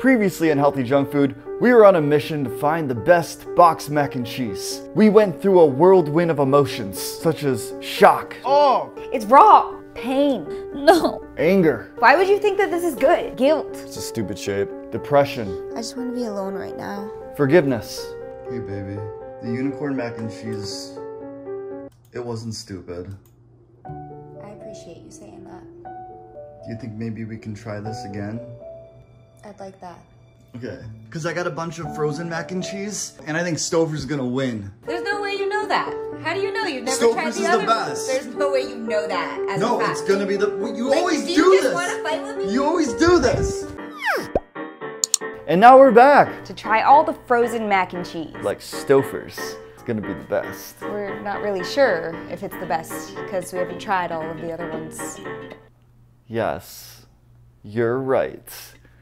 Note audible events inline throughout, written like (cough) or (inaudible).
Previously in Hellthy Junk Food, we were on a mission to find the best box mac and cheese. We went through a whirlwind of emotions, such as shock, Oh, it's raw. Pain. No. anger, Why would you think that this is good? Guilt. it's a stupid shape, depression, I just want to be alone right now. forgiveness. Hey baby, the unicorn mac and cheese, it wasn't stupid. I appreciate you saying that. Do you think maybe we can try this again? I'd like that. Okay, because I got a bunch of frozen mac and cheese, and I think Stouffer's gonna win. There's no way you know that. How do you know? You've never Stouffer's tried is the the other best. There's no way you know that as No, a it's gonna be the. well, You Like, always do do, you just this. wanna fight with me? You always do this. And now we're back. To try all the frozen mac and cheese. Like Stouffer's, it's gonna be the best. We're not really sure if it's the best because we haven't tried all of the other ones. Yes, you're right.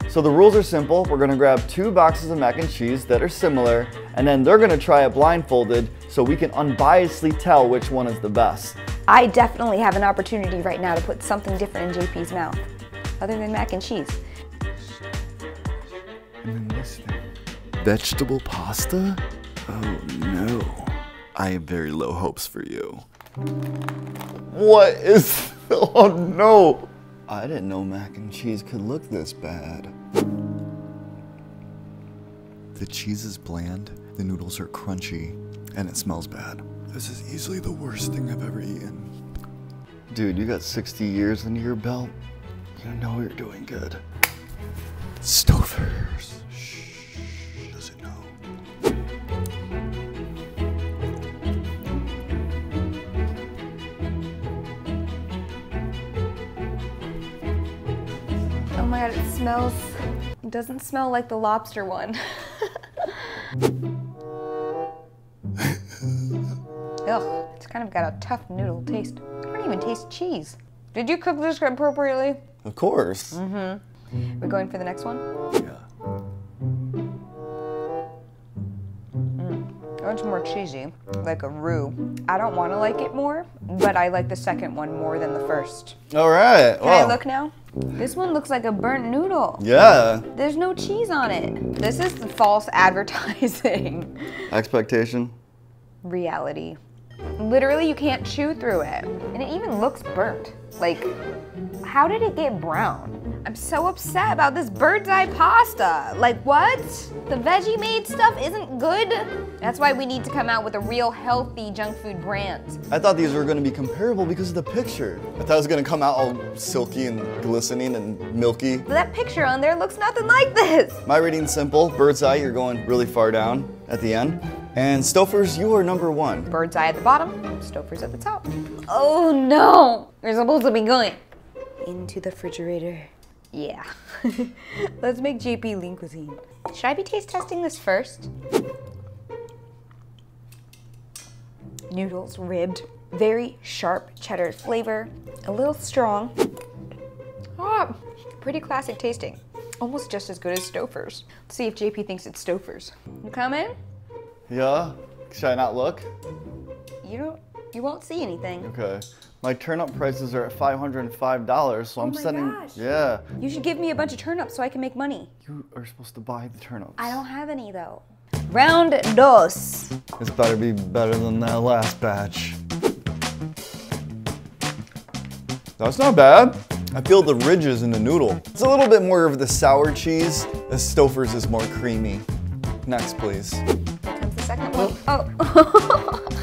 So the rules are simple. We're gonna grab two boxes of mac and cheese that are similar, and then they're gonna try it blindfolded so we can unbiasedly tell which one is the best. I definitely have an opportunity right now to put something different in JP's mouth, other than mac and cheese. And then this thing. Vegetable pasta? Oh no. I have very low hopes for you. What is. (laughs) Oh no! I didn't know mac and cheese could look this bad. The cheese is bland, the noodles are crunchy, and it smells bad. This is easily the worst thing I've ever eaten. Dude, you got 60 years under your belt. You know you're doing good. Stouffer's. My god, it smells. It doesn't smell like the lobster one. (laughs) Ugh, it's kind of got a tough noodle taste. I don't even taste cheese. Did you cook this appropriately? Of course. Mm-hmm. We're going for the next one? Yeah. Oh, it's more cheesy, like a roux. I don't want to like it more, but I like the second one more than the first. All right. Can I look now? This one looks like a burnt noodle. Yeah. There's no cheese on it. This is false (laughs) advertising. Expectation. Reality. Literally, you can't chew through it. And it even looks burnt. Like, how did it get brown? I'm so upset about this bird's eye pasta. Like, what? The veggie made stuff isn't good? That's why we need to come out with a real healthy junk food brand. I thought these were going to be comparable because of the picture. I thought it was going to come out all silky and glistening and milky. But that picture on there looks nothing like this. My rating's simple. Bird's eye, you're going really far down at the end. And Stouffer's, you are number one. Bird's eye at the bottom, Stouffer's at the top. Oh no! You're supposed to be going into the refrigerator. Yeah. (laughs) Let's make JP lean cuisine. Should I be taste testing this first? Noodles, ribbed, very sharp cheddar flavor, a little strong. Ah, pretty classic tasting. Almost just as good as Stouffer's. Let's see if JP thinks it's Stouffer's. You come in? Yeah? Should I not look? You don't. You won't see anything. Okay. My turnip prices are at $505, so oh I'm Oh my gosh. Yeah. You should give me a bunch of turnips so I can make money. You are supposed to buy the turnips. I don't have any though. Round dos. This better be better than that last batch. That's not bad. I feel the ridges in the noodle. It's a little bit more of the sour cheese. The Stouffer's is more creamy. Next, please. Here comes the second one. Oh. (laughs)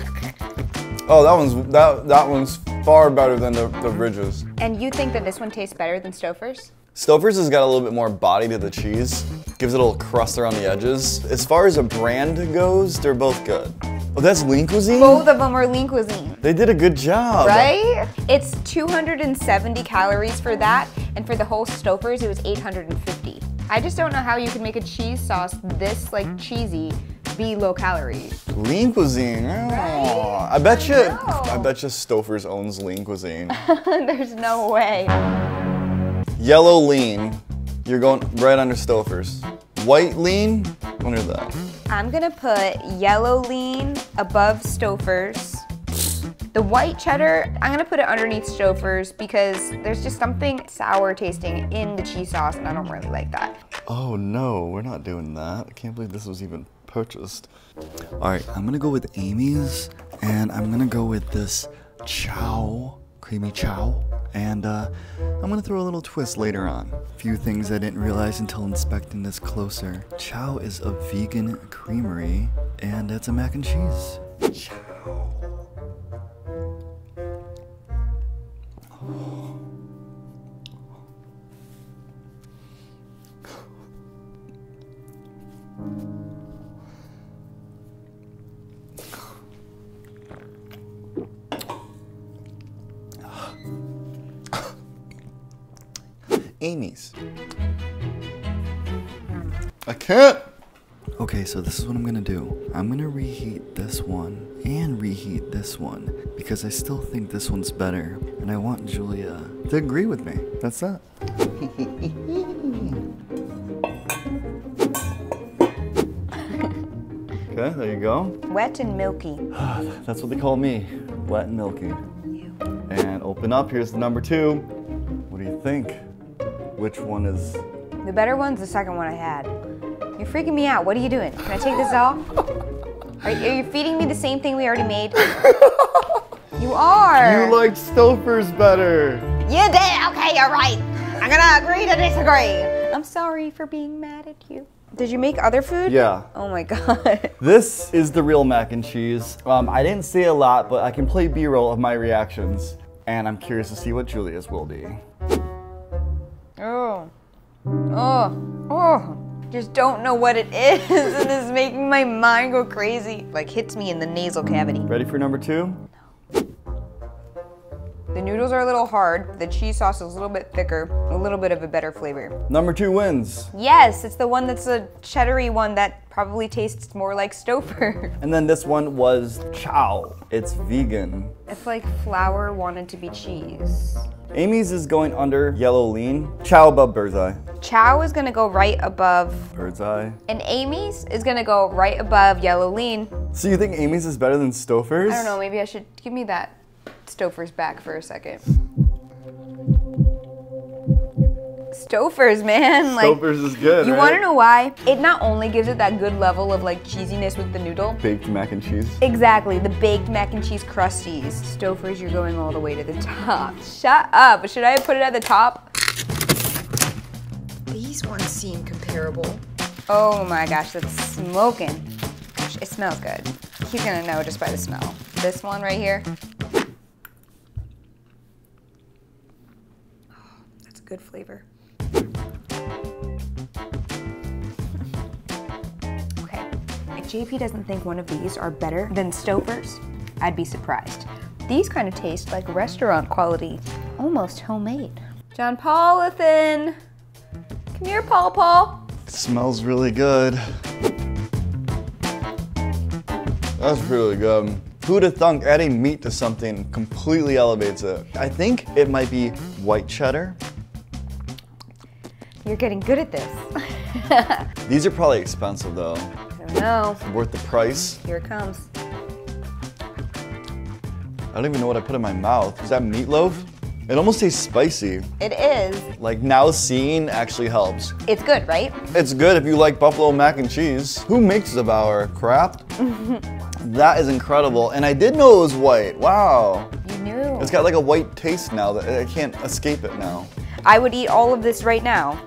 Oh, that one's that that one's far better than the, the ridges. and you think that this one tastes better than Stouffer's? Stouffer's has got a little bit more body to the cheese. Gives it a little crust around the edges. As far as a brand goes, they're both good. Oh, that's Lean Cuisine? Both of them are lean cuisine. They did a good job. Right? It's 270 calories for that, and for the whole Stouffer's, it was 850. I just don't know how you can make a cheese sauce this like hmm? cheesy be low calorie. Lean Cuisine. Oh, I bet you. know. I bet you Stouffer's owns Lean Cuisine. (laughs) There's no way. Yellow Lean. You're going right under Stouffer's. White Lean. Under that. I'm gonna put yellow lean above Stouffer's. The white cheddar, I'm gonna put it underneath Stouffer's because there's just something sour tasting in the cheese sauce and I don't really like that. Oh no, we're not doing that. I can't believe this was even purchased. All right, I'm gonna go with Amy's, and I'm gonna go with this Chao, creamy Chao, and uh, I'm gonna throw a little twist later on. A few things I didn't realize until inspecting this closer. Chao is a vegan creamery, and it's a mac and cheese. Chao. Amy's. I can't. Okay, so this is what I'm gonna do. I'm gonna reheat this one and reheat this one because I still think this one's better, and I want Julia to agree with me. That's that. (laughs) okay, there you go. Wet and milky. (sighs) That's what they call me, wet and milky. And open up. Here's the number two. What do you think? Which one is? The better one's the second one I had. You're freaking me out. What are you doing? Can I take this off? Are, are you feeding me the same thing we already made? (laughs) You are. You like Stouffer's better. You did. Okay, you're right. I'm gonna agree to disagree. I'm sorry for being mad at you. Did you make other food? Yeah. Oh my god. (laughs) This is the real mac and cheese. Um, I didn't say a lot, but I can play B-roll of my reactions, and I'm curious to see what Julia's will be. Oh. Oh. Oh. Just don't know what it (laughs) is, and it's making my mind go crazy. Like hits me in the nasal cavity. Ready for number two? The noodles are a little hard. The cheese sauce is a little bit thicker. A little bit of a better flavor. Number two wins. Yes, it's the one that's a cheddary one that probably tastes more like Stouffer. (laughs) And then this one was Chao. It's vegan. It's like flour wanted to be cheese. Amy's is going under yellow lean. Chao above bird's eye. Chao is gonna go right above, Bird's eye. and Amy's is gonna go right above yellow lean. So you think Amy's is better than Stouffer's? I don't know, maybe I should give me that Stouffer's back for a second. Stouffer's, man. Like, Stouffer's is good. you right? wanna know why? It not only gives it that good level of like cheesiness with the noodle, baked mac and cheese? Exactly, the baked mac and cheese crusties. Stouffer's, you're going all the way to the top. (laughs) Shut up. Should I put it at the top? These ones seem comparable. Oh my gosh, that's smoking. Gosh, it smells good. He's gonna know just by the smell. This one right here. That's a good flavor. Okay, if JP doesn't think one of these are better than Stouffer's, I'd be surprised. These kind of taste like restaurant quality, almost homemade. John Paulithan! Come here, Paul Paul. It smells really good. That's really good. Who'd have thunk adding meat to something completely elevates it? I think it might be white cheddar. You're getting good at this. (laughs) These are probably expensive though. I don't know. Worth the price. Here it comes. I don't even know what I put in my mouth. Is that meatloaf? It almost tastes spicy. It is. Like now seeing actually helps. It's good, right? It's good if you like buffalo mac and cheese. Who makes Devour? Kraft? (laughs) that is incredible. And I did know it was white. Wow. You knew. It's got like a white taste now that I can't escape it now. I would eat all of this right now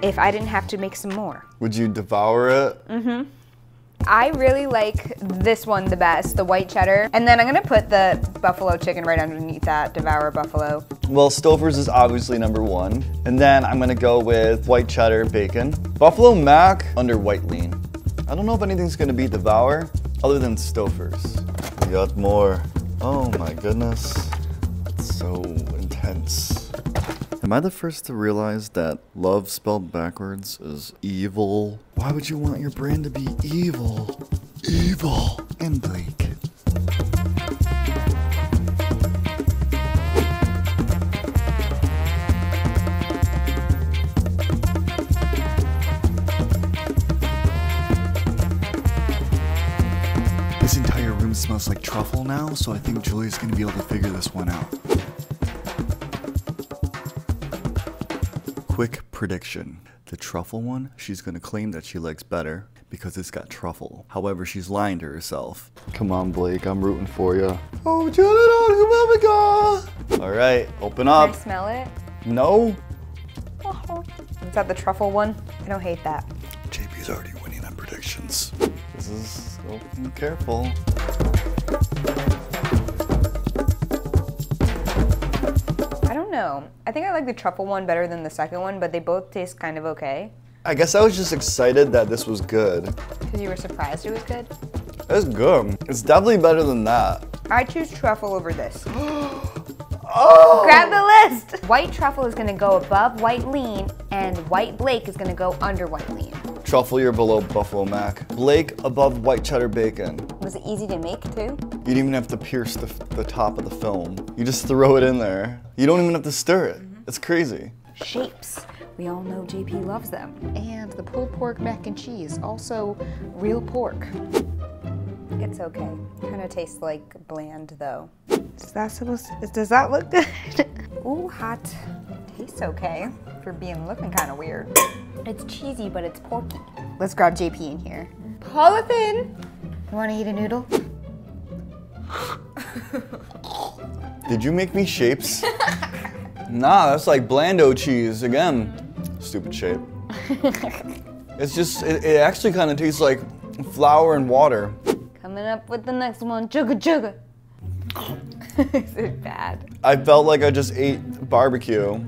if I didn't have to make some more. Would you devour it? Mm-hmm. I really like this one the best, the white cheddar. And then I'm gonna put the buffalo chicken right underneath that, devour buffalo. Well, Stouffer's is obviously number one. And then I'm gonna go with white cheddar bacon. Buffalo mac under white lean. I don't know if anything's gonna be devour other than Stouffer's. We got more. Oh my goodness. It's so intense. Am I the first to realize that love spelled backwards is evil? Why would you want your brand to be evil? Evil and bleak. This entire room smells like truffle now, so I think Julia's gonna be able to figure this one out. Prediction. The truffle one, she's gonna claim that she likes better because it's got truffle. However, she's lying to herself. Come on, Blake, I'm rooting for you. Oh, All right, open up. Can. I smell it? No. Uh-huh. Is that the truffle one? I don't hate that. JP's already winning on predictions. This is oh, so careful. Know. I think I like the truffle one better than the second one, but they both taste kind of okay. I guess I was just excited that this was good. Because you were surprised it was good. It's good. It's definitely better than that. I choose truffle over this. (gasps) Oh! Grab the list! White truffle is gonna go above white lean, and white Blake is gonna go under white lean. Truffle, you're below Buffalo Mac. Blake above white cheddar bacon. Was it easy to make too? You didn't even have to pierce the, the top of the film. You just throw it in there. You don't even have to stir it. Mm-hmm. It's crazy. Shapes. We all know JP loves them. And the pulled pork mac and cheese, also real pork. It's okay. Kind of tastes like bland though. Is that supposed to, does that look good? (laughs) Ooh, hot. Tastes okay for being looking kind of weird. It's cheesy, but it's porky. Let's grab JP in here. Polythene! You wanna eat a noodle? (laughs) Did you make me shapes? (laughs) nah, that's like Blando cheese again. Stupid shape. (laughs) it's just, it, it actually kind of tastes like flour and water. Coming up with the next one, jugga jugga. Is it bad? I felt like I just ate barbecue.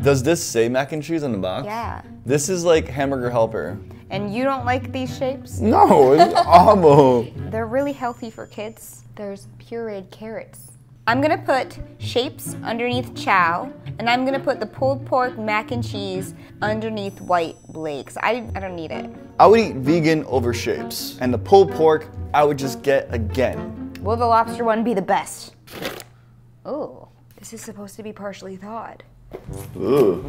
Does this say mac and cheese on the box? Yeah. This is like hamburger helper. And you don't like these shapes? No, it's (laughs) awful. They're really healthy for kids. There's pureed carrots. I'm gonna put shapes underneath Chao, and I'm gonna put the pulled pork mac and cheese underneath white Blake's. I, I don't need it. I would eat vegan over shapes. And the pulled pork, I would just get again. Will the lobster one be the best? Oh, this is supposed to be partially thawed. Ugh.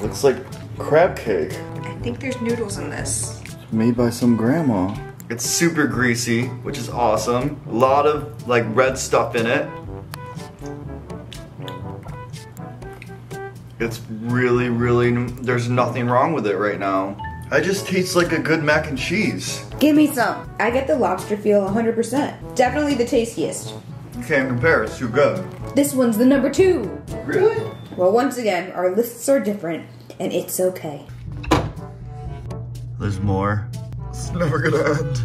Looks like crab cake. I think there's noodles in this. Made by some grandma. It's super greasy, which is awesome. A lot of like red stuff in it. It's really, really, there's nothing wrong with it right now. I just taste like a good mac and cheese. Give me some. I get the lobster feel 100%. Definitely the tastiest. Can't compare, it's too good. This one's the number two. Really? Well, once again, our lists are different, and it's okay. There's more. It's never gonna end.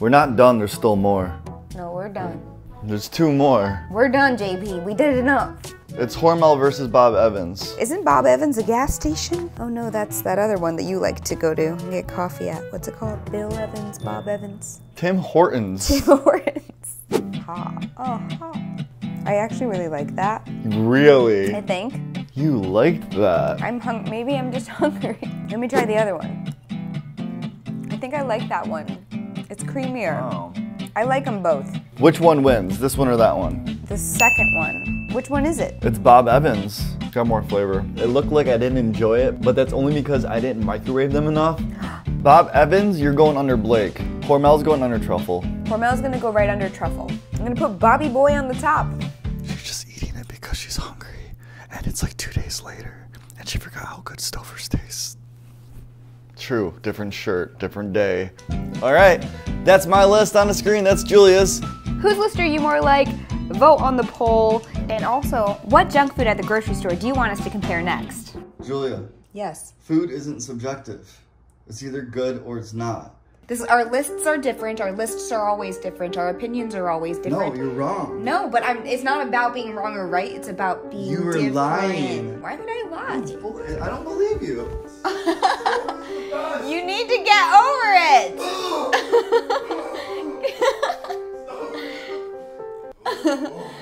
We're not done, there's still more. No, we're done. There's two more. We're done, JP. We did enough. It's Hormel versus Bob Evans. Isn't Bob Evans a gas station? Oh no, that's that other one that you like to go to and get coffee at. What's it called? Bill Evans, Bob Evans. Tim Hortons. Tim (laughs) Hortons. Ha. Oh, ha. I actually really like that. Really? I think. You liked that. I'm hung. Maybe I'm just (laughs) hungry. Let me try the other one. I think I like that one. It's creamier. Oh. I like them both. Which one wins, this one or that one? The second one. Which one is it? It's Bob Evans. It's Got more flavor. It looked like I didn't enjoy it, but that's only because I didn't microwave them enough. (gasps) Bob Evans, you're going under Blake. Hormel's going under Truffle. Hormel's gonna go right under truffle. I'm gonna put Bobby Boy on the top. She's just eating it because she's hungry. And it's like two days later, and she forgot how good Stouffer's tastes. True, different shirt, different day. All right, that's my list on the screen. That's Julia's. Whose list are you more like? Vote on the poll. And also, what junk food at the grocery store do you want us to compare next? Julia, Yes. food isn't subjective. It's either good or it's not. This our lists are different. Our lists are always different. Our opinions are always different. No, you're wrong. No, but I'm, it's not about being wrong or right. It's about being You were different. lying. Why would I lie? I don't believe you. (laughs) You need to get over it. (gasps) (laughs) (laughs)